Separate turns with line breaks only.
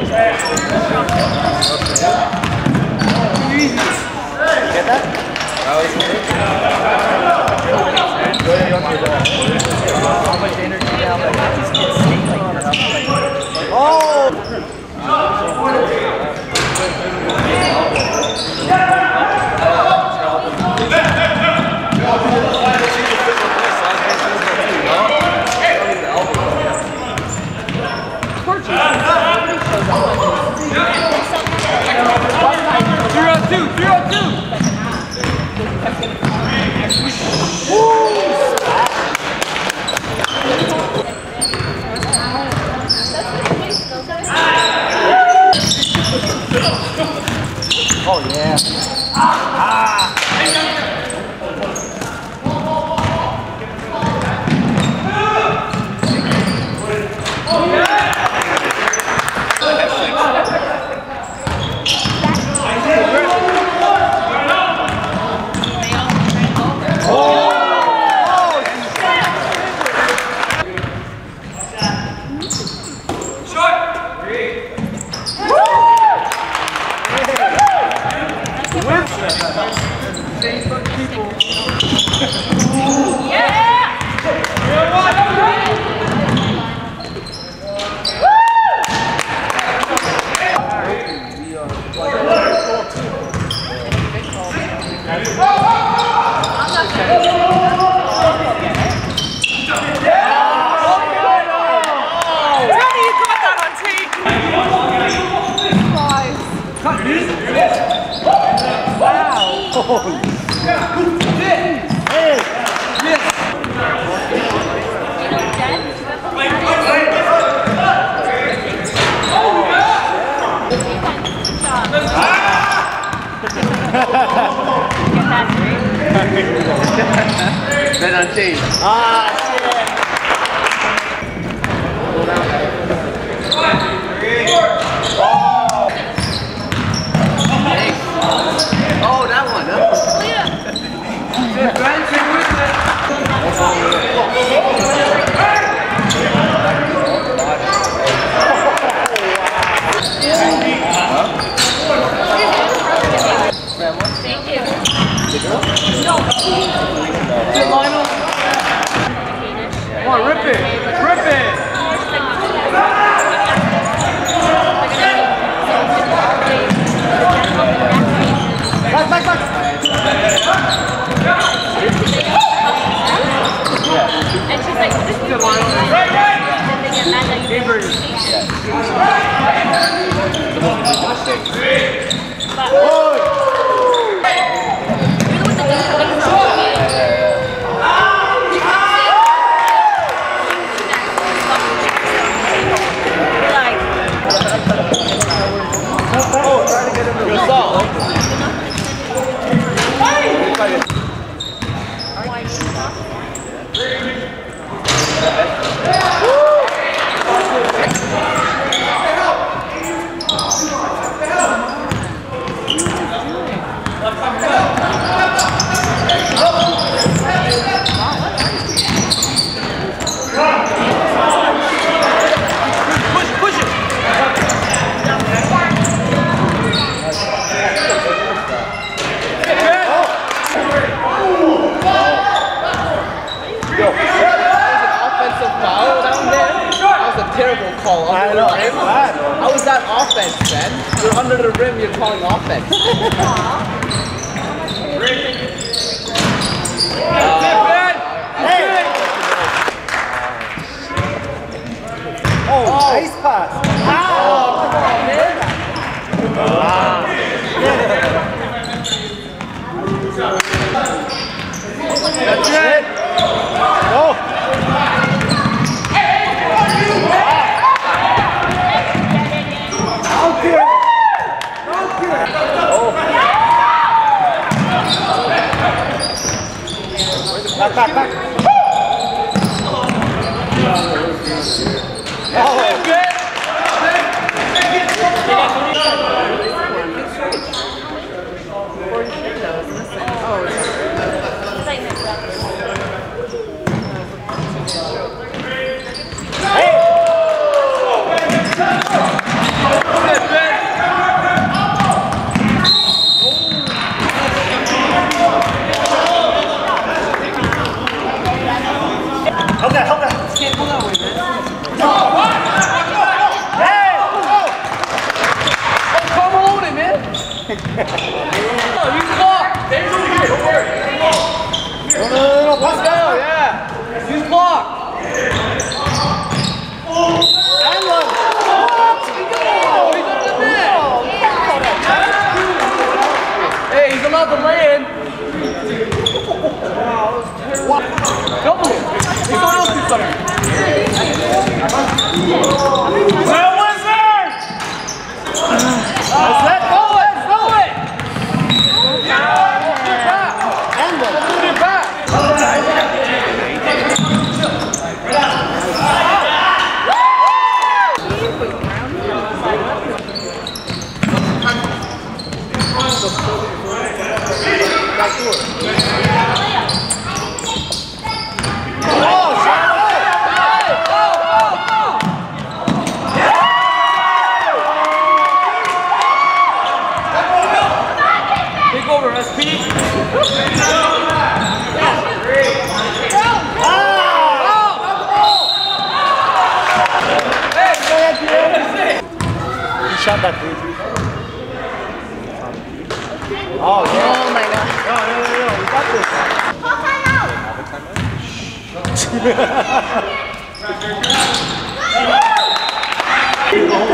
Get that?
Seis
Ben unchanged. Ah,
Come on, rip it. Rip it.
Back, back, back.
And she's like, this is the one. Then they get mad that you Oh,
Good salt.
Push, push it.
offensive foul down there. That was a terrible call. Under the rim. How is that offense, Ben? You're under the rim, you're calling offense.
Ben.
Vai, vai, vai. Oh, no, you he's under
allowed to land. Do something.
Shot that three. Oh, yeah.
Oh my god.
No, no, no, no. We got this.
Call timeout.